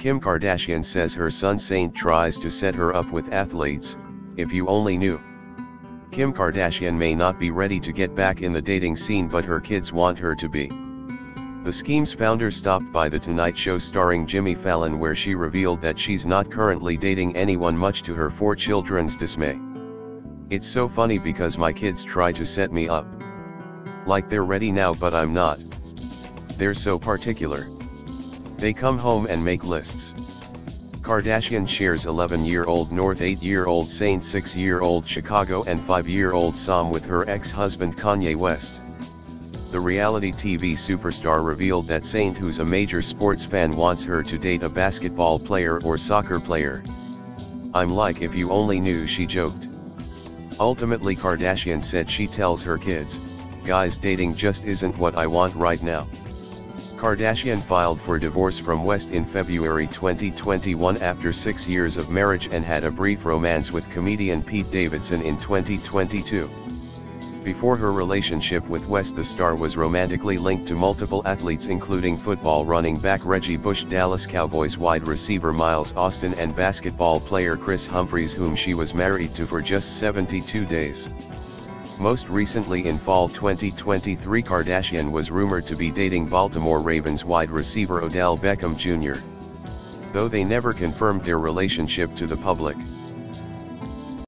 Kim Kardashian says her son Saint tries to set her up with athletes, if you only knew. Kim Kardashian may not be ready to get back in the dating scene but her kids want her to be. The Skims founder stopped by The Tonight Show starring Jimmy Fallon where she revealed that she's not currently dating anyone much to her four children's dismay. It's so funny because my kids try to set me up. Like they're ready now but I'm not. They're so particular. They come home and make lists. Kardashian shares 11-year-old North 8-year-old Saint 6-year-old Chicago and 5-year-old Psalm with her ex-husband Kanye West. The reality TV superstar revealed that Saint who's a major sports fan wants her to date a basketball player or soccer player. I'm like if you only knew she joked. Ultimately Kardashian said she tells her kids, guys dating just isn't what I want right now. Kardashian filed for divorce from West in February 2021 after six years of marriage and had a brief romance with comedian Pete Davidson in 2022. Before her relationship with West the star was romantically linked to multiple athletes including football running back Reggie Bush Dallas Cowboys wide receiver Miles Austin and basketball player Kris Humphries whom she was married to for just 72 days. Most recently in fall 2023 Kardashian was rumored to be dating Baltimore Ravens wide receiver Odell Beckham Jr. Though they never confirmed their relationship to the public.